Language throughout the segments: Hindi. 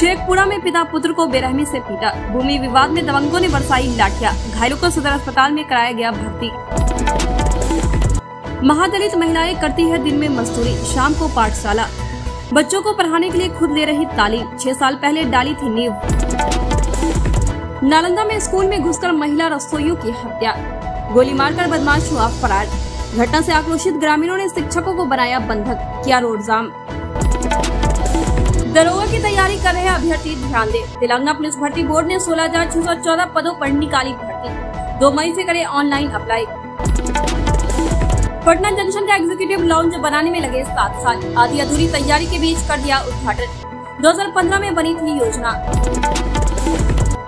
शेखपुरा में पिता पुत्र को बेरहमी से पीटा। भूमि विवाद में दबंगों ने बरसाई लाठियाँ। घायलों को सदर अस्पताल में कराया गया भर्ती। महादलित महिलाएँ करती है दिन में मजदूरी, शाम को पाठशाला। बच्चों को पढ़ाने के लिए खुद ले रही तालीम। छह साल पहले डाली थी नींव। नालंदा में स्कूल में घुसकर महिला रसोइयों की हत्या। गोली मारकर बदमाश हुआ फरार। घटना से आक्रोशित ग्रामीणों ने शिक्षकों को बनाया बंधक। किया रोड जाम। दरोगा की तैयारी कर रहे अभ्यर्थी, ध्यान दे। तेलंगाना पुलिस भर्ती बोर्ड ने सोलह हज़ार छह सौ चौदह पदों पर निकाली भर्ती। दो मई से करे ऑनलाइन अप्लाई। पटना जंक्शन का एग्जीक्यूटिव लाउंज बनाने में लगे सात साल। आधी अधूरी तैयारी के बीच कर दिया उद्घाटन। 2015 में बनी थी योजना।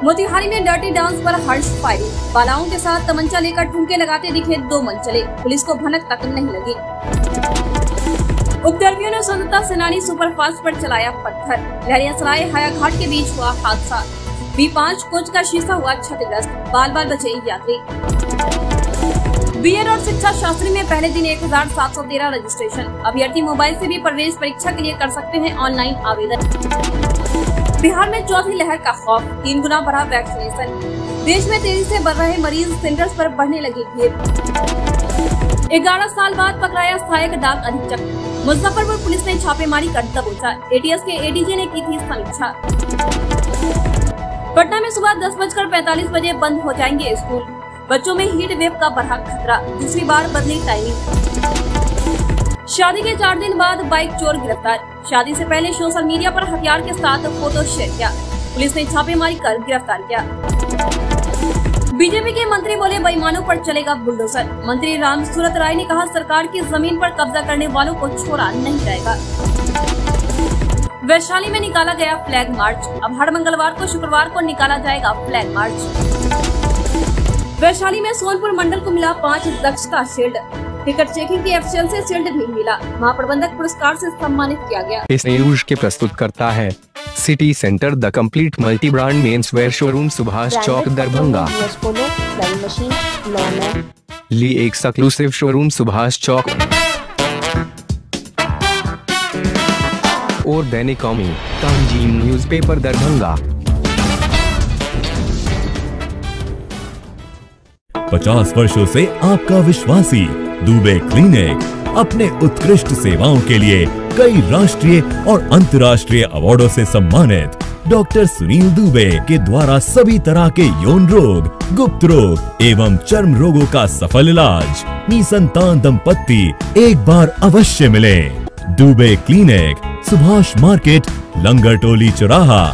मोतिहारी में डर्टी डांस पर हर्ष फायरिंग बालाओं के साथ तमंचा लेकर ठुमके लगाते दिखे दो मंचले। पुलिस को भनक तक नहीं लगी। स्वतंत्रता सेनानी सुपरफास्ट पर चलाया पत्थर। लहरियासराय हायाघाट के बीच हुआ हादसा। बी पाँच कोच का शीशा हुआ क्षतिग्रस्त। बाल बाल बचे यात्री। बीएड और शिक्षा शास्त्री में पहले दिन एक हज़ार सात सौ तेरह रजिस्ट्रेशन। अभ्यर्थी मोबाइल से भी प्रवेश परीक्षा के लिए कर सकते हैं ऑनलाइन आवेदन। बिहार में चौथी लहर का खौफ। तीन गुना बढ़ा वैक्सीनेशन। देश में तेज़ी से बढ़ रहे मरीज़ सेंटर्स पर बढ़ने लगी भीड़। ग्यारह साल बाद पकड़ाया सहायक डाक अधीक्षक। मुजफ्फरपुर पुलिस ने छापेमारी कर दबोचा एटीएस के एडीजी ने की थी समीक्षा पटना में सुबह दस बजकर पैतालीस बजे बंद हो जाएँगे स्कूल। बच्चों में हीट वेव का बढ़ा खतरा। दूसरी बार बदली टाइमिंग शादी के चार दिन बाद बाइक चोर गिरफ़्तार। शादी से पहले सोशल मीडिया पर हथियार के साथ फ़ोटो शेयर किया। पुलिस ने छापेमारी कर गिरफ़्तार किया। बीजेपी के मंत्री बोले, बेईमानों पर चलेगा बुलडोजर। मंत्री राम सूरत राय ने कहा, सरकार की ज़मीन पर कब्जा करने वालों को छोड़ा नहीं जाएगा। वैशाली में निकाला गया फ्लैग मार्च। अब हर मंगलवार को शुक्रवार को निकाला जाएगा फ्लैग मार्च। वैशाली में सोनपुर मंडल को मिला पाँच दक्षता शील्ड। टिकट चेकिंग की एफसीएल से शील्ड भी मिला। महाप्रबंधक पुरस्कार से सम्मानित किया गया। इस न्यूज़ के प्रस्तुत करता है city centre the complete multi brand men's wear showroom Subhash Chowk Darbhanga. ली एक सक्लूसिव शोरूम सुभाष चौक। और दैनिक कौमी तंजीम न्यूज़पेपर दरभंगा। पचास वर्षों से आपका विश्वासी दुबे क्लिनिक। अपने उत्कृष्ट सेवाओं के लिए कई राष्ट्रीय और अंतर्राष्ट्रीय अवार्डों से सम्मानित डॉक्टर सुनील दुबे के द्वारा सभी तरह के यौन रोग, गुप्त रोग एवं चर्म रोगों का सफल इलाज निसंतान दंपत्ति एक बार अवश्य मिले। दुबे क्लिनिक, सुभाष मार्केट, लंगर टोली चौराहा,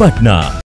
पटना।